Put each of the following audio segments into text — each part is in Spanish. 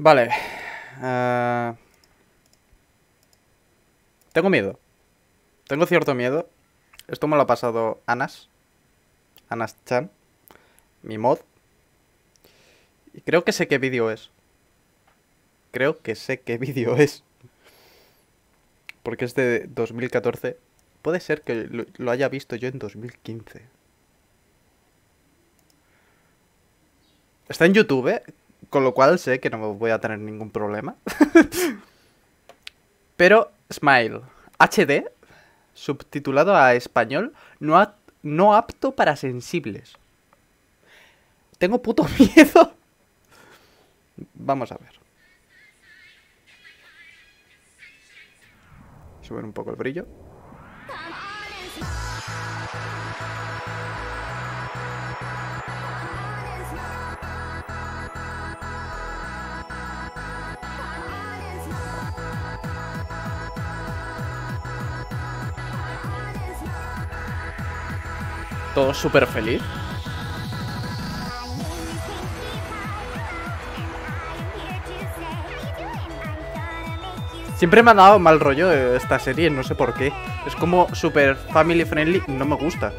Vale. eh, Tengo miedo. Tengo cierto miedo. Esto me lo ha pasado Anas. Anas Chan. Mi mod. Y creo que sé qué vídeo es. Creo que sé qué vídeo es. Porque es de 2014. Puede ser que lo, lo haya visto yo en 2015. Está en YouTube, ¿eh? Con lo cual sé que no voy a tener ningún problema. Pero, Smile, HD, subtitulado a español, no, no apto para sensibles. Tengo puto miedo. Vamos a ver. Subir un poco el brillo. Todo súper feliz. Siempre me ha dado mal rollo esta serie, no sé por qué. Es como super family friendly, no me gusta.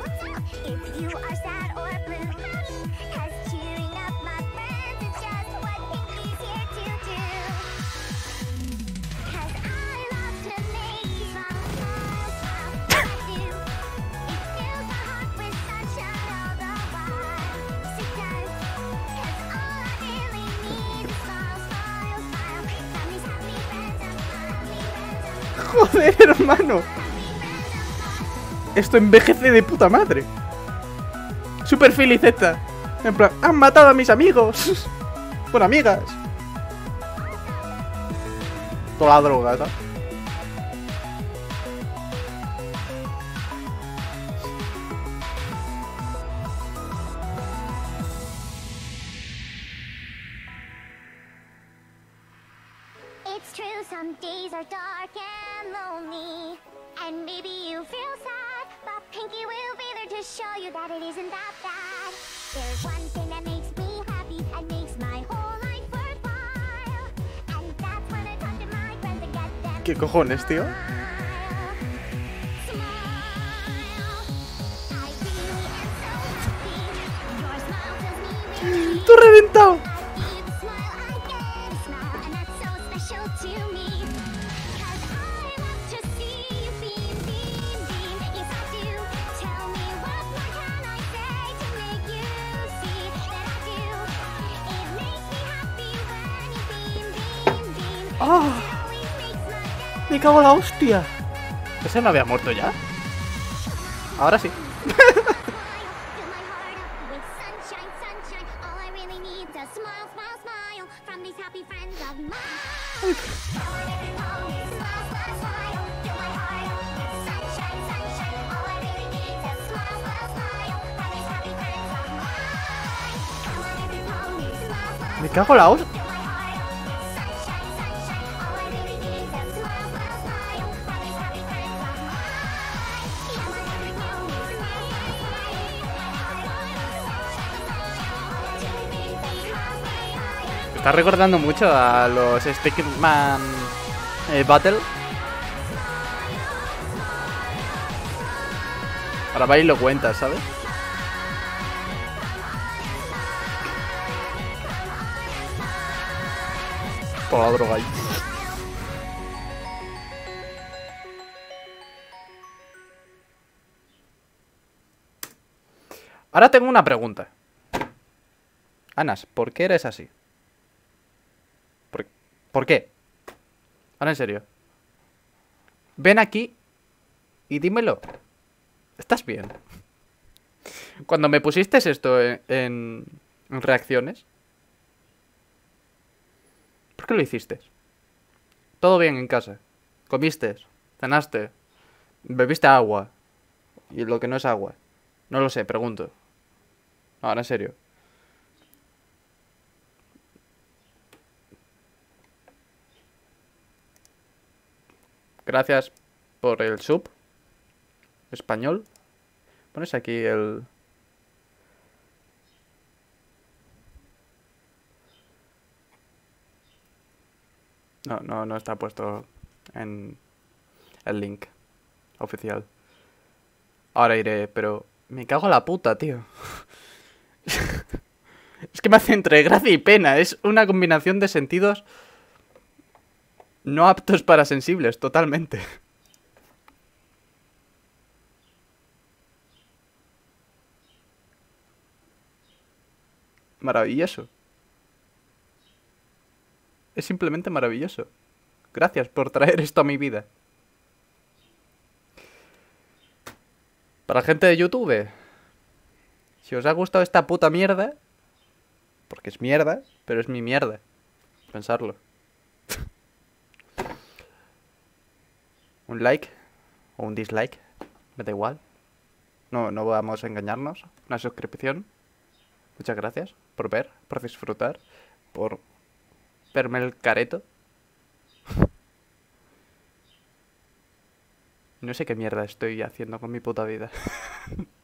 Joder, hermano. Esto envejece de puta madre. Super feliz esta. En plan, han matado a mis amigos. Bueno, amigas. Toda la droga, ¿sabes? Some days are dark and lonely. And maybe you feel sad, but Pinky will be there to show you that it isn't that bad. There's one thing that makes me happy and makes my whole life worthwhile. And that's when I talk to my friends and get them ¿Qué cojones, tío? to smile. ¡Ah! ¡Me cago en la hostia! ¿Ese no había muerto ya? Ahora sí. My heart up with está recordando mucho a los Stickman eh, Battle. Ahora va y lo cuentas, ¿sabes? La droga ahí. Ahora tengo una pregunta. Anas, ¿por qué eres así? ¿Por, qué? Ahora en serio. Ven aquí y dímelo. ¿Estás bien? Cuando me pusiste esto en, reacciones, ¿por qué lo hiciste? Todo bien en casa. Comiste, cenaste, bebiste agua. Y lo que no es agua. No lo sé, pregunto. Ahora en serio. Gracias por el sub. Español. Pones aquí el... No, no, no está puesto en el link oficial. Ahora iré, pero me cago en la puta, tío. es que me hace entre gracia y pena. Es una combinación de sentidos no aptos para sensibles, totalmente. Maravilloso. Es simplemente maravilloso. Gracias por traer esto a mi vida. Para gente de YouTube, si os ha gustado esta puta mierda, porque es mierda, pero es mi mierda. Pensarlo. Un like o un dislike, me da igual. No, no vamos a engañarnos. Una suscripción. Muchas gracias por ver, por disfrutar, por verme el careto. No sé qué mierda estoy haciendo con mi puta vida.